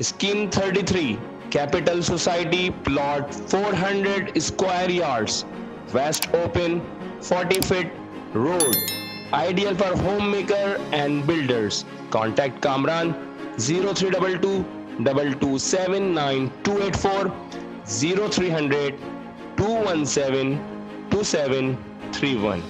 Scheme 33 Capital Society plot 400 square yards West Open 40 feet road. Ideal for homemaker and builders. Contact Kamran 0322 2279284, 0300 217 2731